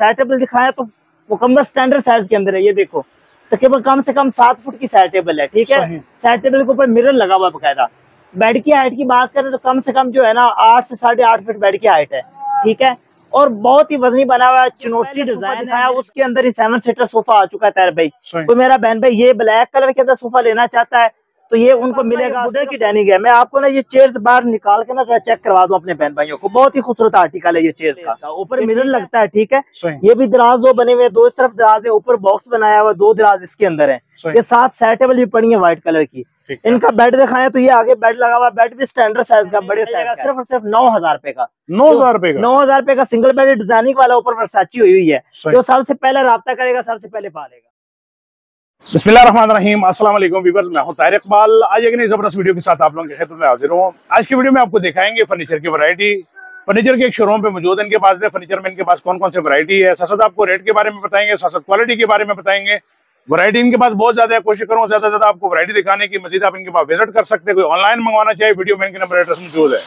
Suitable دکھایا تو مکمل سٹینڈرڈ سائز کے اندر ہے یہ دیکھو۔ تقریباً کم سے کم سات فٹ کی سیٹیبل ہے ٹھیک ہے؟ صحیح۔ سیٹیبل کے اوپر مرر لگا ہوا ہے باقاعدہ۔ بیڈ کی ہائٹ کی بات کریں تو کم سے کم جو ہے نا آٹھ سے ساڑھے آٹھ فٹ بیڈ کی ہائٹ ہے ٹھیک ہے؟ اور بہت ہی وزنی بنا ہوا ہے چنوٹی ڈیزائن ہے اس کے اندر ہی سیون سیٹر صوفہ آ چکا ہے تیر بھائی۔ کوئی میرا بہن بھائی یہ بلیک کلر کے اندر صوفہ لینا چاہتا ہے تو یہ ان کو ملے گا کی ڈائننگ ہے۔ میں آپ کو نا یہ چیئرز باہر نکال کے نا چیک کروا دوں اپنے بہن بھائیوں کو۔ بہت ہی خوبصورت آرٹیکل ہے یہ چیئرز کا۔ اوپر مرر لگتا ہے ٹھیک ہے؟ یہ بھی دراز دو بنے ہوئے ہیں، دو اس طرف دراز ہے اوپر باکس بنایا ہوا دو دراز اس کے اندر صحیح یہ ساتھ سیٹیبل بھی پڑی ہیں وائٹ کلر کی۔ ان کا بیڈ دکھائیں تو یہ آگے بیڈ لگا ہوا بیڈ بھی سٹینڈرڈ سائز کا بڑے سائز کا۔ صرف اور صرف نو ہزار روپے کا۔ نو ہزار روپے کا۔ نو ہزار روپے کا سنگل بیڈ ڈیزائننگ والا اوپر ورساچی ہوئی ہوئی ہے۔ جو سب سے پہلے رابطہ کرے گا سب سے پہلے پالے گا۔ بسم اللہ الرحمن الرحیم السلام علیکم ویورز میں ہوں طاہر اقبال آج ایک نئی زبردست ویڈیو کے ساتھ آپ لوگوں کی خدمت میں حاضر ہوں آج کی ویڈیو میں آپ کو دکھائیں گے فرنیچر کی ورائٹی فرنیچر کے ایک شو روم پہ موجود ہے ان کے پاس فرنیچر میں ان کے پاس کون کون سے ورائٹی ہے ساتھ آپ کو ریٹ کے بارے میں بتائیں گے ساتھ کوالٹی کے بارے میں بتائیں گے ورائٹی ان کے پاس بہت زیادہ ہے کوشش کروں زیادہ سے زیادہ آپ کو ورائٹی دکھانے کی مزید آپ ان کے پاس وزٹ کر سکتے ہیں کوئی آن لائن منگوانا چاہے ویڈیو میں ان کے نمبر ایڈریس موجود ہے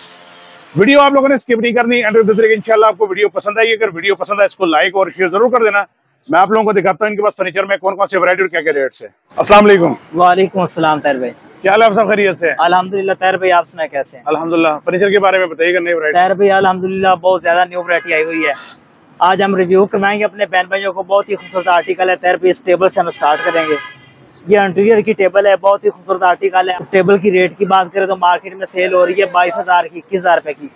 ویڈیو آپ لوگوں نے اسکپ نہیں کرنی ان شاء اللہ آپ کو ویڈیو پسند آئی اگر ویڈیو پسند ہے اس کو لائک اور شیئر ضرور کر دینا میں آپ لوگوں کو دکھاتا ہوں ان کے پاس فرنیچر میں کون کون سے ورائٹی اور کیا کیا ریٹس ہے السلام علیکم۔ وعلیکم السلام طاہر بھائی۔ کیا حال ہے آپ سب؟ خیریت سے؟ الحمدللہ طاہر بھائی آپ سنائیں کیسے ہیں؟ الحمدللہ۔ فرنیچر کے بارے میں بتائیے گا نئی ورائٹی طاہر بھائی الحمدللہ بہت زیادہ نیو ورائٹی آئی ہوئی ہے۔ آج ہم ریویو کروائیں گے اپنے بہن بھائیوں کو۔ بہت ہی خوبصورت آرٹیکل ہے۔ طاہر بھائی اس ٹیبل سے ہم سٹارٹ کریں گے۔ یہ انٹیریئر کی ٹیبل ہے۔ بہت ہی خوبصورت آرٹیکل ہے۔ ٹیبل کی ریٹ کی بات کریں تو مارکیٹ میں سیل ہو رہی ہے بائیس ہزار کی اکیس ہزار روپے کی۔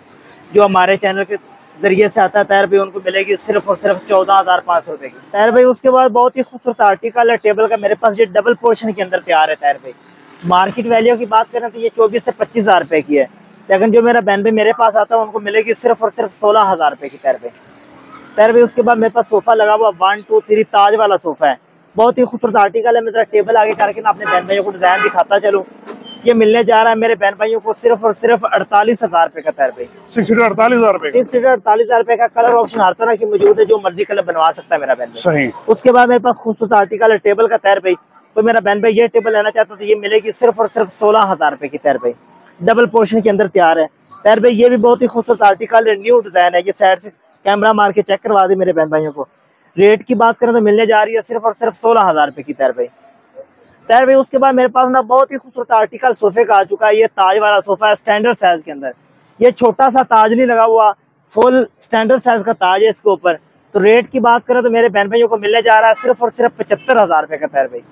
جو ہمارے چینل کے ذریعے سے آتا ہے طاہر بھائی ان کو ملے گی صرف اور صرف چودہ ہزار پانچ سو روپے کی۔ طاہر بھائی اس کے بعد بہت ہی خوبصورت آرٹیکل ہے، ٹیبل کا میرے پاس یہ ڈبل پورشن کے اندر تیار ہے طاہر بھائی مارکیٹ ویلیو کی بات کریں تو یہ چوبیس سے پچیس ہزار روپے کی ہے۔ لیکن جو میرا بہن بھائی میرے پاس آتا ہے، ان کو ملے گی صرف اور صرف سولہ ہزار روپے کی طاہر بھائی طاہر بھائی اس کے بعد میرے پاس صوفہ لگا ہوا ون ٹو تھری تاج والا صوفہ ہے۔ بہت ہی خوبصورت آرٹیکل ہے، میں ذرا ٹیبل آگے کر کے نا اپنے بہن بھائیوں کو ڈیزائن دکھاتا چلوں۔ یہ ملنے جا رہا ہے میرے بہن بھائیوں کو صرف اور صرف اڑتالیس ہزار روپے کا طاہر بھائی۔ سکس سیٹر اڑتالیس ہزار روپے کا۔ سکس سیٹر اڑتالیس ہزار روپے کا کلر آپشن ہر طرح کی موجود ہے جو مرضی کلر بنوا سکتا ہے میرا بہن بھائی۔ صحیح۔ اس کے بعد میرے پاس خوبصورت آرٹیکل ہے ٹیبل کا طاہر بھائی۔ تو میرا بہن بھائی یہ ٹیبل لینا چاہتا تو یہ ملے گی صرف اور صرف سولہ ہزار روپے کی طاہر بھائی۔ ڈبل پورشن کے اندر تیار ہے۔ طاہر بھائی یہ بھی بہت ہی خوبصورت آرٹیکل ہے نیو ڈیزائن ہے۔ یہ سائڈ سے کیمرہ مار کے چیک کروا دے میرے بہن بھائیوں کو۔ ریٹ کی بات کریں تو ملنے جا رہی ہے صرف اور صرف سولہ ہزار روپے کی طاہر بھائی۔ طاہر بھائی اس کے بعد میرے پاس نا بہت ہی خوبصورت آرٹیکل صوفے کا آ چکا ہے یہ تاج والا صوفہ ہے اسٹینڈرڈ سائز کے اندر۔ یہ چھوٹا سا تاج نہیں لگا ہوا فل اسٹینڈرڈ سائز کا تاج ہے اس کے اوپر۔ تو ریٹ کی بات کریں تو میرے بہن بھائیوں کو ملنے جا رہا ہے صرف اور صرف پچہتر ہزار روپے کا طاہر بھائی۔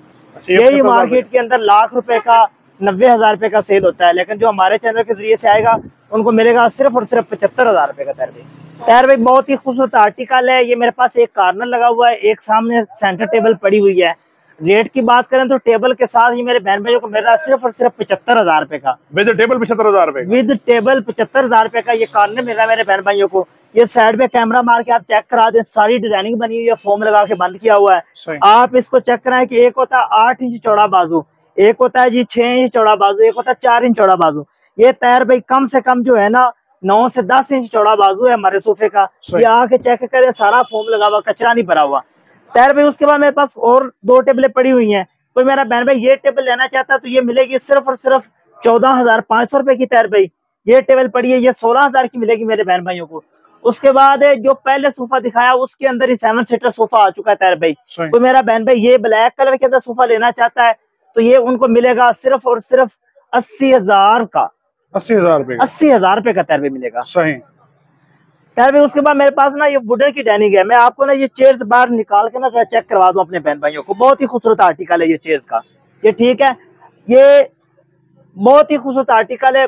یہی مارکیٹ کے اندر لاکھ روپے کا نوے ہزار روپے کا سیل ہوتا ہے۔ لیکن جو ہمارے چینل کے ذریعے سے آئے گا ان کو ملے گا صرف اور صرف پچہتر ہزار روپے کا طاہر بھائی۔ طاہر بھائی بہت ہی خوبصورت آرٹیکل ہے۔ یہ میرے پاس ایک کارنر لگا ہوا ہے ایک سامنے سینٹر ٹیبل پڑی ہوئی ہے۔ ریٹ کی بات کریں تو ٹیبل کے ساتھ ہی میرے بہن بھائیوں کو ہے صرف اور صرف پچہتر ہزار روپے کا۔ ویجر ٹیبل پچہتر ہزار روپے کا۔ ود ٹیبل پچہتر ہزار روپے کا یہ کارنر مل رہا ہے میرے بہن بھائیوں کو۔ یہ سائڈ پہ کیمرہ مار کے آپ چیک کرا دیں۔ ساری ڈیزائننگ بنی ہوئی ہے فوم لگا کے بند کیا ہوا ہے۔ آپ اس کو چیک کرائیں کہ ایک ہوتا ہے آٹھ انچ چوڑا بازو ایک ہوتا ہے جی چھ انچ چوڑا بازو ایک ہوتا ہے چار انچ چوڑا بازو۔ یہ تیر بھائی کم سے کم جو ہے نا نو سے دس انچ چوڑا بازو ہے ہمارے صوفے کا۔ یہ آ کے چیک کرے سارا فوم لگا ہوا کچرا نہیں بھرا ہوا۔ تیر بھائی اس کے بعد میرے پاس اور دو ٹیبلیں پڑی ہوئی ہیں۔ کوئی میرا بہن بھائی یہ ٹیبل لینا چاہتا ہے تو یہ ملے گی صرف اور صرف چودہ ہزار پانچ سو روپے کی تیر بھائی۔ یہ ٹیبل پڑی ہے یہ سولہ ہزار کی ملے گی میرے بہن بھائیوں کو۔ اس کے بعد جو پہلے صوفہ دکھایا اس کے اندر ہی سیون سیٹر صوفہ آ چکا ہے تیر بھائی۔ کوئی میرا بہن بھائی یہ بلیک کلر کے اندر صوفہ لینا چاہتا ہے تو یہ ان کو ملے گا صرف اور صرف اسی ہزار کا۔ اسی ہزار اسی ہزار روپے کا تیر بھائی ملے گا۔ صحیح۔ خیر بھائی اس کے بعد میرے پاس نا یہ ووڈن کی ڈائننگ ہے۔ میں آپ کو نا یہ چیئرز باہر نکال کے نا ذرا چیک کروا دوں اپنے بہن بھائیوں کو۔ بہت ہی خوبصورت آرٹیکل ہے یہ چیئرز کا۔ یہ ٹھیک ہے۔ یہ بہت ہی خوبصورت آرٹیکل ہے۔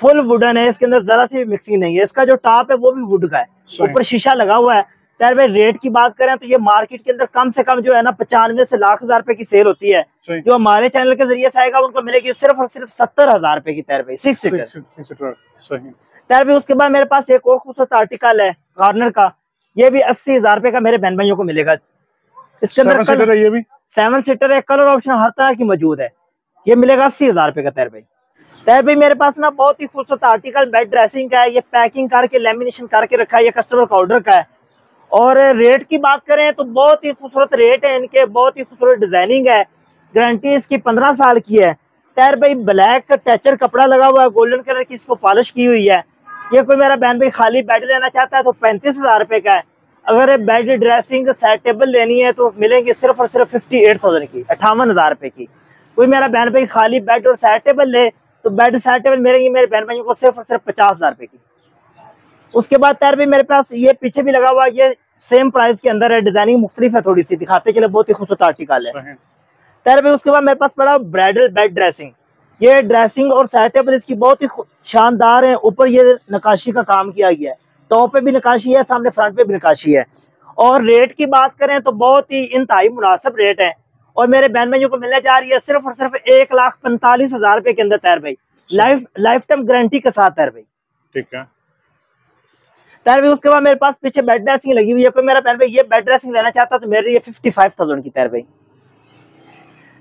فل ووڈن ہے۔ اس کے اندر ذرا سی بھی مکسنگ نہیں ہے۔ اس کا جو ٹاپ ہے وہ بھی ووڈ کا ہے۔ اوپر شیشہ لگا ہوا ہے۔ خیر بھائی ریٹ کی بات کریں تو یہ مارکیٹ کے اندر کم سے کم جو ہے نا پچانوے سے لاکھ ہزار روپے کی سیل ہوتی ہے۔ جو ہمارے چینل کے ذریعے سے آئے گا ان کو ملے گی صرف اور صرف ستر ہزار روپے کی۔ تیر بھائی سکس بھائی اس کے بعد میرے پاس ایک اور خوبصورت آرٹیکل ہے کارنر کا۔ یہ بھی اسی ہزار روپے کا میرے بہن بھائیوں کو ملے گا۔ اس کے اندر سیٹر ہے یہ بھی؟ سیون سیٹر ہے۔ کلر آپشن ہر طرح کی موجود ہے۔ یہ ملے گا اسی ہزار روپے کا تیر بھائی۔ تیر بھائی میرے پاس نا بہت ہی خوبصورت آرٹیکل بیڈ ڈریسنگ کا ہے یہ پیکنگ کر کے لیمینیشن کر کے رکھا ہے یہ کسٹمر کا آرڈر کا ہے۔ اور ریٹ کی بات کریں تو بہت ہی خوبصورت ریٹ ہے ان کے بہت ہی خوبصورت ڈیزائننگ ہے۔ گارنٹی اس کی پندرہ سال کی ہے۔ تیر بھائی بلیک ٹیچر کپڑا لگا ہوا ہے گولڈن کلر کی اس کو پالش کی ہوئی ہے۔ یہ کوئی میرا بہن بھائی خالی بیڈ لینا چاہتا ہے تو پینتیس ہزار روپے کا ہے۔ اگر بیڈ ڈریسنگ سیٹ ٹیبل لینی ہے تو ملیں گے صرف اور صرف ففٹی ایٹ تھاؤزینڈ کی اٹھاون ہزار روپے کی۔ کوئی میرا بہن بھائی خالی بیڈ اور سیٹ ٹیبل لے تو بیڈ سیٹ ٹیبل ملیں گے میرے بہن بھائیوں کو صرف اور صرف پچاس ہزار روپے کی۔ اس کے بعد تیر بھی میرے پاس یہ پیچھے بھی لگا ہوا یہ سیم پرائز کے اندر ہے ڈیزائننگ مختلف ہے تھوڑی سی دکھاتے کے لیے بہت ہی خوبصورت آرٹیکل ہے۔ تیر بھی اس کے بعد میرے پاس پڑا برائڈل بیڈ ڈریسنگ یہ ڈریسنگ اور سیٹ ٹیبل اس کی بہت ہی شاندار ہے اوپر یہ نقاشی کا کام کیا گیا ہے۔ ٹاپ پہ بھی نقاشی ہے سامنے فرنٹ پہ بھی نقاشی ہے۔ اور ریٹ کی بات کریں تو بہت ہی انتہائی مناسب ریٹ ہے اور میرے بہن بھائیوں کو ملنے جا رہی ہے صرف اور صرف ایک لاکھ پینتالیس ہزار روپے کے اندر تیر بھائی۔ لائف لائف ٹائم گارنٹی کے ساتھ تیر بھائی۔ ٹھیک ہے۔ تیر بھائی اس کے بعد میرے پاس پیچھے بیڈ ڈریسنگ لگی ہوئی ہے۔ کوئی میرا بہن بھائی یہ بیڈ ڈریسنگ لینا چاہتا تو میرے یہ ففٹی فائیو تھاؤزینڈ کی تیر بھائی۔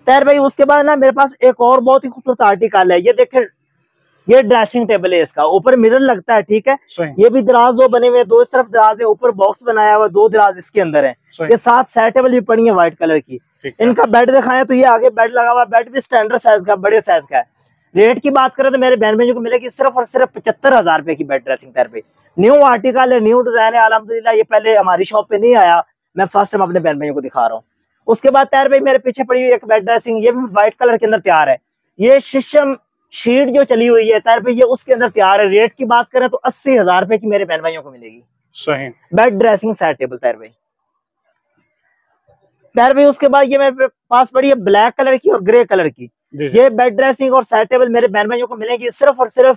تیر بھائی اس کے بعد نا میرے پاس ایک اور بہت ہی خوبصورت آرٹیکل ہے۔ یہ دیکھیں یہ ڈریسنگ ٹیبل ہے اس کا۔ اوپر مرر لگتا ہے ٹھیک ہے؟ یہ بھی دراز دو بنے ہوئے ہیں، دو اس طرف دراز ہے اوپر باکس بنایا ہوا دو دراز اس کے اندر صحیح۔ یہ سات سیٹ ٹیبل بھی پڑی ہیں وائٹ کلر کی۔ ان کا بیڈ دکھائیں تو یہ آگے بیڈ لگا ہوا بیڈ بھی سٹینڈرڈ سائز کا بڑے سائز کا ہے۔ ریٹ کی بات کریں تو میرے بہن بھائیوں کو ملے گی صرف اور صرف پچہتر ہزار روپے کی بیڈ ڈریسنگ پیر پہ نیو آرٹیکل ہے نیو ڈیزائن ہے۔ الحمدللہ یہ پہلے ہماری شاپ پہ نہیں آیا۔ میں فرسٹ ٹائم اپنے بہن بھائیوں کو دکھا رہا ہوں۔ اس کے بعد تیر بھائی میرے پیچھے پڑی ہوئی ایک بیڈ ڈریسنگ یہ بھی وائٹ کلر کے اندر تیار ہے۔ یہ ششم شیٹ جو چلی ہوئی ہے تیر بھائی یہ اس کے اندر تیار ہے۔ ریٹ کی بات کریں تو اسی ہزار روپے کی میرے بہن بھائیوں کو ملے گی۔ صحیح۔ بیڈ ڈریسنگ سیٹ ٹیبل تیر بھائی۔ تیر بھائی اس کے بعد یہ میرے پاس پڑی ہے بلیک کلر کی اور گرے کلر کی۔ جی جی۔ یہ بیڈ ڈریسنگ اور سیٹ ٹیبل میرے بہن بھائیوں کو ملے گی صرف اور صرف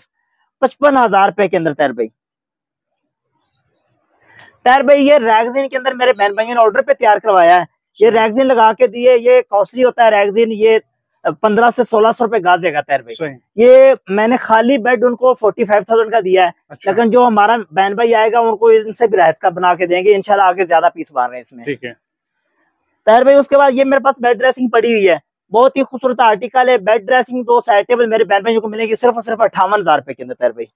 پچپن ہزار روپے کے اندر تیر بھائی۔ تیر بھائی یہ ریگزین کے اندر میرے بہن بھائیوں نے آرڈر پہ تیار کروایا ہے۔ یہ ریگزین لگا کے دیے یہ کاسٹلی ہوتا ہے ریگزین یہ پندرہ سے سولہ سو روپے گاز دے گا تیر بھائی۔ یہ میں نے خالی بیڈ ان کو فورٹی فائیو تھاؤزینڈ کا دیا ہے۔ اچھا۔ لیکن جو ہمارا بہن بھائی آئے گا ان کو ان سے بھی رعایت کا بنا کے دیں گے۔ انشاءاللہ آگے زیادہ پیس مار رہے ہیں اس میں۔ طاہر بھائی اس کے بعد یہ میرے پاس بیڈ ڈریسنگ پڑی ہوئی ہے۔ بہت ہی خوبصورت آرٹیکل ہے۔ بیڈ ڈریسنگ دو سائڈ ٹیبل میرے بہن بھائیوں کو ملے گی صرف اور صرف اٹھاون ہزار روپے کے اندر طاہر بھائی۔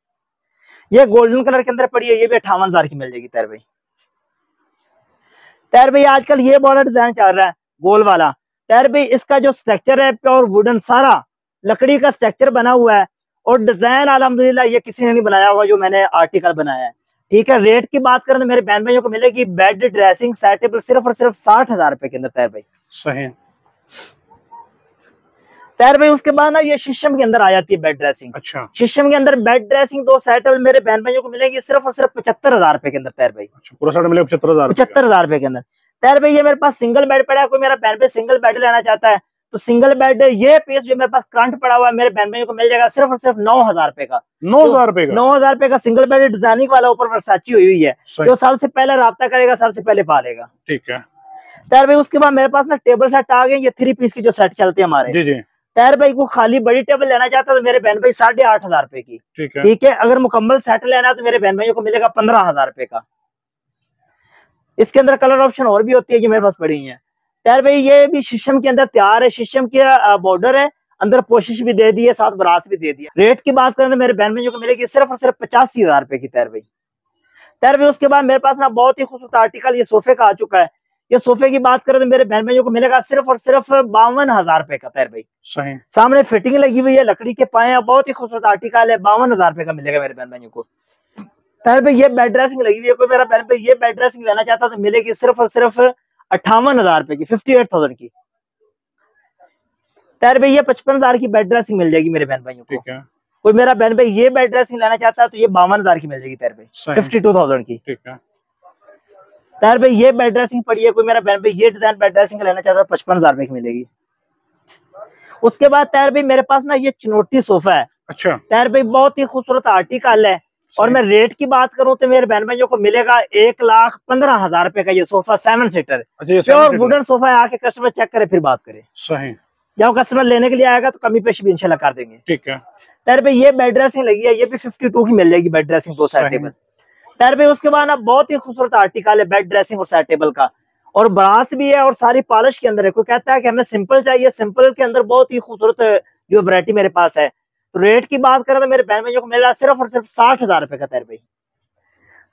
یہ گولڈن کلر کے اندر پڑی ہے یہ بھی اٹھاون ہزار کی مل جائے گی طاہر بھائی۔ تیر بھائی، آج کل یہ والا ڈیزائن چل رہا ہے، گول والا۔ تیر بھائی، اس کا جو سٹرکچر ہے پیور ووڈن سارا لکڑی کا سٹرکچر بنا ہوا ہے۔ اور ڈیزائن الحمدللہ، یہ کسی نے نہیں بنایا ہوا جو میں نے آرٹیکل بنایا ہے۔ ٹھیک ہے ریٹ کی بات کریں تو میرے بہن بھائیوں کو ملے گی بیڈ ڈریسنگ سیٹ صرف اور صرف ساٹھ ہزار روپے کے اندر، تیر بھائی۔ صحیح۔ طاہر بھائی اس کے بعد نا یہ شیشم کے اندر آ جاتی ہے بیڈ ڈریسنگ اچھا۔ شیشم کے اندر بیڈ ڈریسنگ دو سیٹ میرے بہن بھائیوں کو ملے گی صرف اور صرف پچہتر ہزار روپے کے اندر طاہر بھائی۔ اچھا پورا سیٹ ملے پچہتر ہزار پچہتر ہزار روپے کے اندر۔ طاہر بھائی یہ میرے پاس سنگل بیڈ پڑا ہے کوئی میرا بہن بھائی سنگل بیڈ لینا چاہتا ہے تو سنگل بیڈ یہ پیس جو میرے پاس کرنٹ پڑا ہوا ہے میرے بہن بھائیوں کو مل جائے گا صرف اور صرف نو ہزار روپے کا۔ نو ہزار روپے کا؟ نو ہزار روپے کا سنگل بیڈ ڈیزائننگ والا اوپر ورساچی ہوئی ہوئی ہے جو سب سے پہلے رابطہ کرے گا سب سے پہلے پا لے گا۔ ٹھیک ہے۔ طاہر بھائی اس کے بعد میرے پاس نا ٹیبل سیٹ آ گئے یہ تھری پیس کے جو سیٹ چلتے ہیں ہمارے۔ جی جی۔ طاہر بھائی کو خالی بڑی ٹیبل لینا چاہتا ہے تو میرے بہن بھائی ساڑھے آٹھ ہزار روپے کی۔ ٹھیک ہے۔ ہے اگر مکمل سیٹ لینا ہے تو میرے بہن بھائیوں کو ملے گا پندرہ ہزار روپے کا۔ اس کے اندر کلر آپشن اور بھی ہوتی ہے یہ میرے پاس پڑی ہیں۔ طاہر بھائی یہ بھی شیشم کے اندر تیار ہے شیشم کے بارڈر ہے۔ اندر پوشش بھی دے دی ہے ساتھ براس بھی دے دیا ریٹ کی بات کریں تو میرے بہن بھائیوں کو ملے گی صرف اور صرف پچاسی ہزار روپے کی طاہر بھائی۔ طاہر بھائی اس کے بعد میرے پاس نا بہت ہی خوبصورت آرٹیکل یہ صوفے کا آ چکا ہے۔ یہ صوفے کی بات کریں تو میرے بہن بھائیوں کو ملے گا صرف اور صرف باون ہزار روپے کا طاہر بھائی۔ صحیح۔ سامنے فٹنگ لگی ہوئی ہے لکڑی کے پائے ہیں بہت ہی خوبصورت آرٹیکل ہے باون ہزار روپے کا ملے گا میرے بہن بھائیوں کو۔ طاہر بھائی یہ بیڈ ڈریسنگ لگی ہوئی ہے کوئی میرا بہن بھائی یہ بیڈ ڈریسنگ لینا چاہتا تو ملے گی صرف اور صرف اٹھاون ہزار روپے کی ففٹی ایٹ تھاؤزینڈ کی۔ طاہر بھائی یہ پچپن ہزار کی بیڈ ڈریسنگ مل جائے گی میرے بہن بھائیوں کو۔ ٹھیک ہے۔ کوئی میرا بہن بھائی یہ بیڈ ڈریسنگ لینا چاہتا ہے تو یہ باون ہزار کی مل جائے گی طاہر بھائی ففٹی ٹو تھاؤزینڈ کی۔ ٹھیک ہے۔ طاہر بھائی یہ بیڈ ڈریسنگ پڑی ہے کوئی میرا بہن بھائی یہ ڈیزائن بیڈ ڈریسنگ لینا چاہتا ہے پچپن ہزار روپے کی ملے گی۔ اس کے بعد طاہر بھائی میرے پاس نا یہ چنوٹی صوفہ ہے۔ اچھا۔ طاہر بھائی بہت ہی خوبصورت آرٹیکل ہے۔ اور میں ریٹ کی بات کروں تو میرے بہن بھائیوں کو ملے گا ایک لاکھ پندرہ ہزار روپے کا یہ صوفہ سیون سیٹر پیور ووڈن صوفہ ہے آ کے کسٹمر چیک کرے پھر بات کرے۔ صحیح۔ جب کسٹمر لینے کے لیے آئے گا تو کمی پیش بھی انشاءاللہ کر دیں گے۔ ٹھیک ہے۔ طاہر بھائی یہ بیڈ ڈریسنگ لگی ہے یہ بھی ففٹی ٹو کی مل جائے گی بیڈ ڈریسنگ دو سائڈ۔ ٹیبل طاہر بھائی اس کے بعد بہت ہی خوبصورت آرٹیکل ہے بیڈ ڈریسنگ اور سائڈ ٹیبل کا۔ اور براس بھی ہے اور ساری پالش کے اندر ہے۔ کوئی کہتا ہے کہ ہمیں سمپل چاہیے سمپل کے اندر بہت ہی خوبصورت جو ورائٹی میرے پاس ہے۔ تو ریٹ کی بات کریں تو میرے بہن بھائیوں کو مل رہا ہے صرف اور صرف ساٹھ ہزار روپے کا طاہر بھائی۔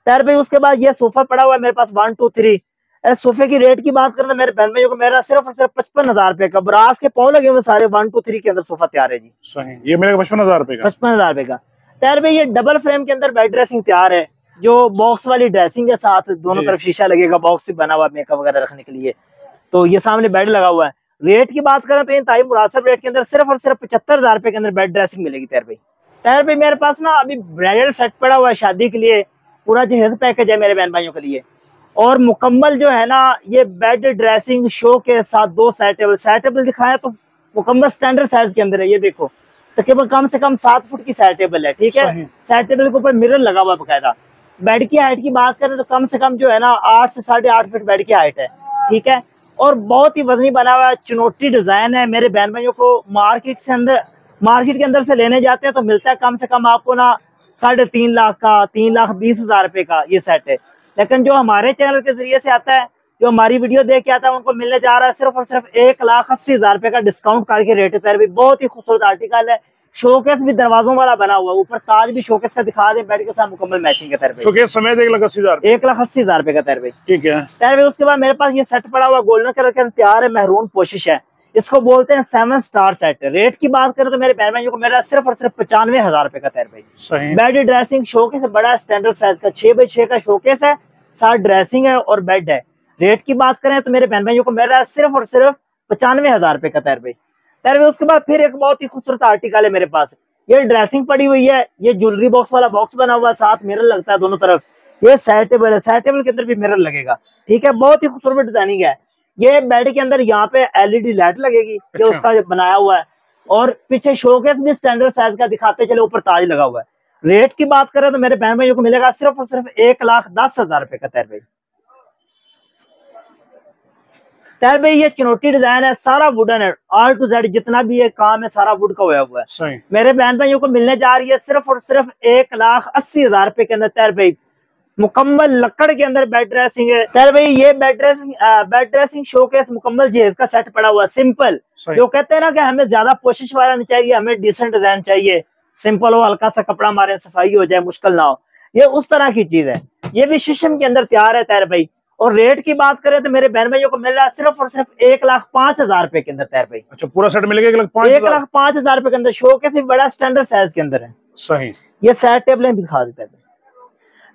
طاہر بھائی اس کے بعد یہ صوفہ پڑا ہوا ہے میرے پاس ون ٹو تھری صوفے کی ریٹ کی بات کریں تو میرے بہن بھائیوں کو میرا صرف اور صرف پچپن ہزار روپے کا براس کے پاؤں لگے ہوئے سارے ون ٹو تھری کے اندر صوفہ تیار ہے جی۔ صحیح یہ میرے پچپن ہزار روپے کا۔ پچپن ہزار روپے کا۔ طاہر بھائی یہ ڈبل فریم کے اندر بیڈ ڈریسنگ تیار ہے۔ جو باکس والی ڈریسنگ ہے ساتھ دونوں جی۔ طرف شیشہ لگے گا باکس بھی بنا ہوا میک اپ وغیرہ رکھنے کے لیے۔ تو یہ سامنے بیڈ لگا ہوا ہے۔ ریٹ کی بات کریں تو انتہائی مناسب ریٹ کے اندر صرف اور صرف پچہتر ہزار روپے کے اندر بیڈ ڈریسنگ ملے گی تیر بھائی۔ تیر بھائی میرے پاس نا ابھی برائڈل سیٹ پڑا ہوا ہے شادی کے لیے۔ پورا جہیز پیکج ہے میرے بہن بھائیوں کے لیے۔ اور مکمل جو ہے نا یہ بیڈ ڈریسنگ شو کے ساتھ دو سیٹیبل سیٹیبل دکھایا تو مکمل سٹینڈرڈ سائز کے اندر ہے یہ دیکھو۔ تقریباً کم سے کم سات فٹ کی سیٹیبل ہے ٹھیک ہے۔ سیٹیبل کے اوپر مرر لگا ہوا باقاعدہ۔ بیڈ کی ہائٹ کی بات کریں تو کم سے کم جو ہے نا آٹھ سے ساڑھے آٹھ فٹ بیڈ کی ہائٹ ہے، ٹھیک ہے؟ اور بہت ہی وزنی بنا ہوا ہے چنوٹی ڈیزائن ہے۔ میرے بہن بھائیوں کو مارکیٹ سے اندر، مارکیٹ کے اندر سے لینے جاتے ہیں تو ملتا ہے کم سے کم آپ کو نا ساڑھے تین لاکھ کا، تین لاکھ بیس ہزار روپے کا یہ سیٹ ہے۔ لیکن جو ہمارے چینل کے ذریعے سے آتا ہے، جو ہماری ویڈیو دیکھ کے آتا ہے، ان کو ملنے جا رہا ہے صرف اور صرف ایک لاکھ اسی ہزار روپے کا ڈسکاؤنٹ کر کے ریٹ ہے۔ بھی بہت ہی خوبصورت آرٹیکل ہے۔ شوکیس بھی دروازوں والا بنا ہوا ہے۔ اوپر تاج بھی شوکیس کا دکھا دیں بیڈ کے ساتھ مکمل میچنگ ہے تیر پہ۔ شوکیس سمیت ایک لاکھ اسی ہزار۔ ایک لاکھ اسی ہزار روپے کا تیر پہ۔ ٹھیک ہے۔ تیر پہ اس کے بعد میرے پاس یہ سیٹ پڑا ہوا گولڈن کلر کا تیار ہے محرون پوشش ہے۔ اس کو بولتے ہیں سیون سٹار سیٹ ریٹ کی بات کریں تو میرے بہن بھائیوں کو میرا صرف اور صرف پچانوے ہزار روپے کا تیر پہ بیڈ ڈریسنگ شوکیس بڑا اسٹینڈرڈ سائز کا چھ بائی چھ کا شوکیس ہے۔ ساتھ ڈریسنگ ہے اور بیڈ ہے۔ ریٹ کی بات کریں تو میرے بہن بھائیوں کو میرا صرف اور صرف پچانوے ہزار روپے کا تیر پہ تیر پہ اس کے بعد پھر ایک بہت ہی خوبصورت آرٹیکل ہے میرے پاس۔ یہ ڈریسنگ پڑی ہوئی ہے یہ جولری باکس والا باکس بنا ہوا ہے ساتھ میرر لگتا ہے دونوں طرف۔ یہ سیٹیبل ہے سیٹیبل کے اندر بھی میرر لگے گا۔ ٹھیک ہے بہت ہی خوبصورت ڈیزائننگ ہے۔ یہ بیڈ کے اندر یہاں پہ ایل ای ڈی لائٹ لگے گی یہ اس کا بنایا ہوا ہے۔ اور پیچھے شوکیس بھی اسٹینڈرڈ سائز کا دکھاتے چلے اوپر تاج لگا ہوا ہے۔ ریٹ کی بات کریں تو میرے بہن بھائیوں کو ملے گا صرف اور صرف ایک لاکھ دس ہزار روپے کا تیر بھائی۔ تیر بھائی یہ چنوٹی ڈیزائن ہے سارا ووڈن ہے۔ آر ٹو زیڈ جتنا بھی یہ کام ہے سارا ووڈ کا ہوا ہوا ہے۔ میرے بہن بھائیوں کو ملنے جا رہی ہے صرف اور صرف ایک لاکھ اسی ہزار روپے کے اندر۔ تیر بھائی مکمل لکڑ کے اندر بیڈ ڈریسنگ ہے۔ تیر بھائی یہ bed dressing bed dressing show case مکمل جہیز کا سیٹ پڑا ہوا ہے۔ سمپل جو کہتے ہیں نا کہ ہمیں زیادہ کوشش والا نہیں چاہیے ہمیں ڈیسنٹ ڈیزائن چاہیے۔ سمپل ہو ہلکا سا کپڑا مارے صفائی ہو جائے مشکل نہ ہو۔ یہ اس طرح کی چیز ہے۔ یہ بھی ششم کے اندر تیار ہے تیر بھائی۔ اور ریٹ کی بات کریں تو میرے بہن بھائیوں کو مل رہا ہے صرف اور صرف ایک لاکھ پانچ ہزار روپے کے اندر تیر بھائی۔ اچھا پورا سیٹ ملے گا ایک لاکھ پانچ ایک ہزار؟ لاکھ پانچ ہزار روپے کے اندر شو کے سے بڑا اسٹینڈرڈ سائز کے اندر ہے۔ صحیح۔ یہ سیٹ ٹیبلیں بھی دکھا دیتا ہے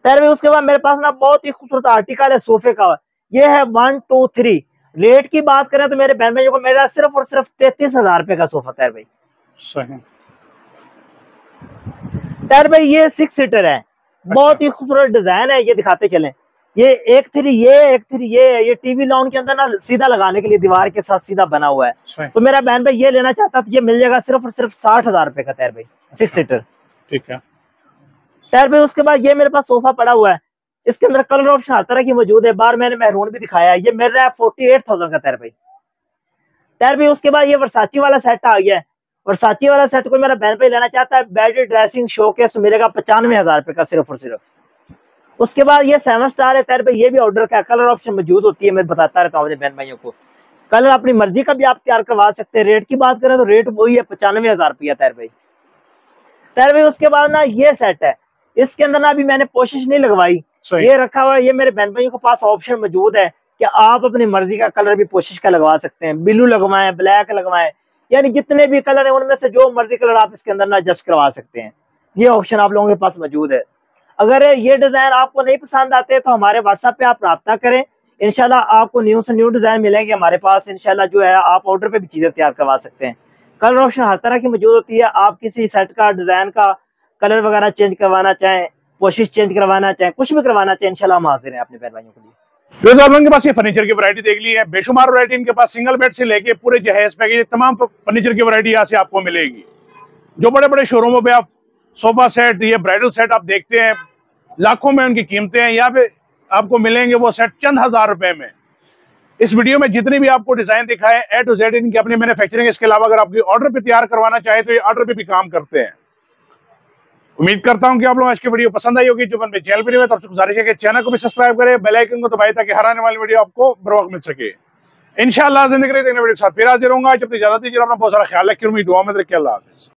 تیر بھائی اس کے بعد میرے پاس نا بہت ہی خوبصورت آرٹیکل ہے صوفے کا۔ یہ ہے ون ٹو تھری ریٹ کی بات کریں تو میرے بہن بھائیوں کو میرا صرف اور صرف تینتیس ہزار روپے کا صوفہ تیر بھائی۔ صحیح۔ تیر بھائی یہ سکس سیٹر ہے۔ بہت ہی خوبصورت ڈیزائن ہے یہ دکھاتے چلیں۔ یہ ایک تھری یہ ایک تھری یہ ہے یہ ٹی وی لان کے اندر نا سیدھا لگانے کے لیے دیوار کے ساتھ سیدھا بنا ہوا ہے۔ تو میرا بہن بھائی یہ لینا چاہتا تو یہ مل جائے گا صرف اور صرف ساٹھ ہزار روپے کا تیر بھائی سکس سیٹر ٹھیک ہے۔ تیر بھائی اس کے بعد یہ میرے پاس صوفہ پڑا ہوا ہے۔ اس کے اندر کلر آپشن ہر طرح کی موجود ہے۔ بار میں نے محرون بھی دکھایا ہے۔ یہ مل رہا ہے فورٹی ایٹ تھاؤزینڈ کا تیر بھائی۔ تیر بھائی اس کے بعد یہ ورساچی والا سیٹ آ گیا ہے۔ ورساچی والا سیٹ کو میرا بہن بھائی لینا چاہتا ہے۔ بیڈ ڈریسنگ شو کیس تو ملے گا پچانوے ہزار روپے کا صرف اور صرف۔ اس کے بعد یہ سیون سٹار ہے تیر بھائی یہ بھی آرڈر کا کلر آپشن موجود ہوتی ہے میں بتاتا رہتا ہوں اپنے بہن بھائیوں کو۔ کلر اپنی مرضی کا بھی آپ تیار کروا سکتے ہیں۔ ریٹ کی بات کریں تو ریٹ وہی ہے پچانوے ہزار روپیہ تیر بھائی۔ تیر بھائی اس کے بعد نا یہ سیٹ ہے۔ اس کے اندر نا ابھی میں نے کوشش نہیں لگوائی۔ یہ رکھا ہوا ہے یہ میرے بہن بھائیوں کے پاس آپشن موجود ہے کہ آپ اپنی مرضی کا کلر بھی کوشش کا لگوا سکتے ہیں۔ بلو لگوائیں بلیک لگوائیں۔ یعنی جتنے بھی کلر ہیں ان میں سے جو مرضی کلر آپ اس کے اندر نا ایڈجسٹ کروا سکتے ہیں۔ یہ آپشن آپ لوگوں کے پاس موجود ہے۔ اگر یہ ڈیزائن آپ کو نہیں پسند آتے تو ہمارے واٹس ایپ پہ آپ رابطہ کریں۔ انشاءاللہ آپ کو نیو سے نیو ڈیزائن ملیں گے ہمارے پاس۔ انشاءاللہ جو ہے آپ آرڈر پہ بھی چیزیں تیار کروا سکتے ہیں۔ کلر آپشن ہر طرح کی موجود ہوتی ہے۔ آپ کسی سیٹ کا ڈیزائن کا کلر وغیرہ چینج کروانا چاہیں، کوشش چینج کروانا چاہیں، کچھ بھی کروانا چاہیں، انشاءاللہ ہم حاضر ہیں اپنے بہن بھائیوں کے لیے۔ جو آپ کے پاس یہ فرنیچر کی ورائٹی دیکھ لی ہے بے شمار ورائٹی ان کے پاس سنگل بیڈ سے لے کے پورے جہیز پیکج تمام فرنیچر کی ورائٹی یہاں سے آپ کو ملے گی۔ جو بڑے بڑے شو روموں پہ آپ صوفہ سیٹ، یہ برائڈل سیٹ آپ دیکھتے ہیں، لاکھوں میں ان کی قیمتیں ہیں یہاں پہ آپ کو ملیں گے وہ سیٹ چند ہزار روپے میں۔ اس ویڈیو میں جتنی بھی آپ کو ڈیزائن دکھائے اے ٹو زیڈ ان کی اپنی مینوفیکچرنگ اس کے علاوہ اگر آپ کی آرڈر پہ تیار کروانا چاہے تو یہ آرڈر پہ بھی کام کرتے ہیں۔ امید کرتا ہوں کہ آپ لوگ آج کی ویڈیو پسند آئی ہوگی۔ جو میں چینل پہ نہیں ہوئے تو آپ سے گزارش ہے کہ چینل کو بھی سبسکرائب کریں بیل آئکن کو دبائے تاکہ ہر آنے والی ویڈیو آپ کو بر وقت مل سکے۔ انشاءاللہ زندگی رہتے ہیں ویڈیو کے ساتھ پھر حاضر ہوں گا۔ جب تک اجازت دیجیے اپنا بہت سارا خیال رکھیں امید دعا میں رکھیں اللہ حافظ۔